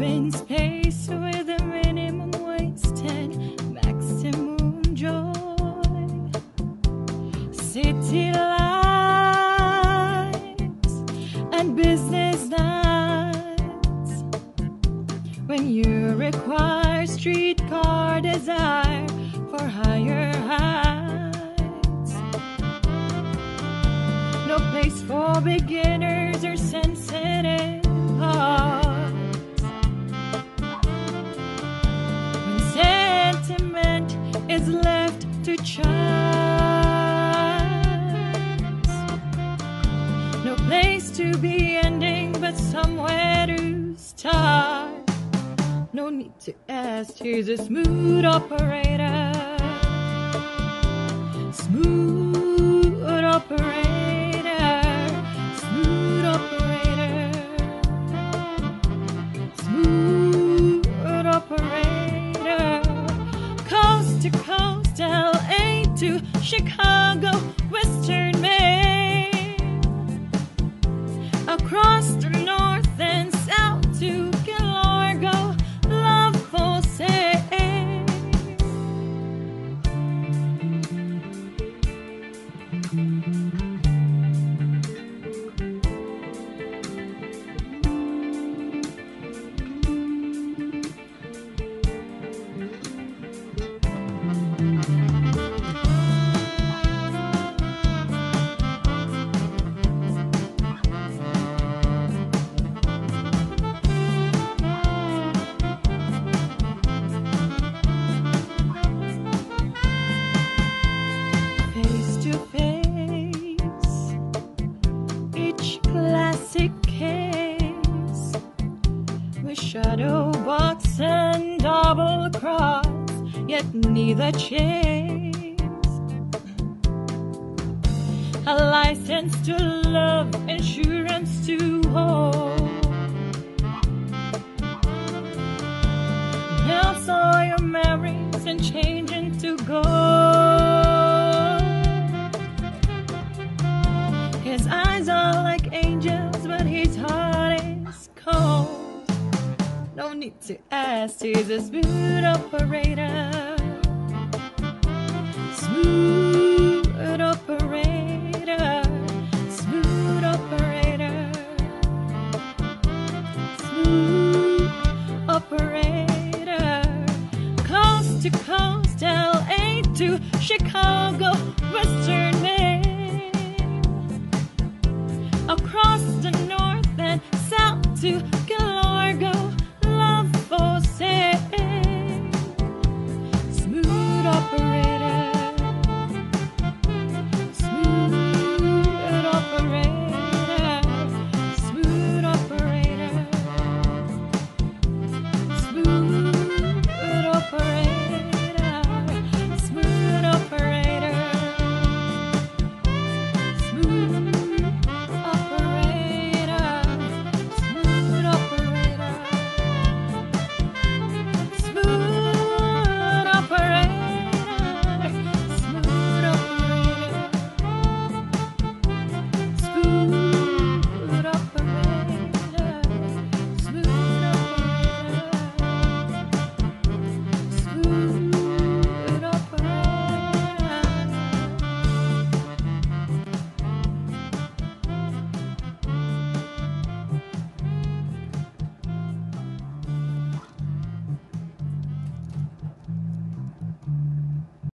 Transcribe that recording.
Savings space with a minimum wasted, maximum joy. City lights and business nights. When you require streetcar desire for higher heights. No place for beginners or sensitive hearts. Chance, no place to be ending, but somewhere to start. No need to ask, here's a smooth operator. Smooth yet neither chase. A license to love, insurance to No need to ask, he's a smooth operator. Smooth operator. Smooth operator. Smooth operator. Coast to coast, LA to Chicago, Western Maine. Across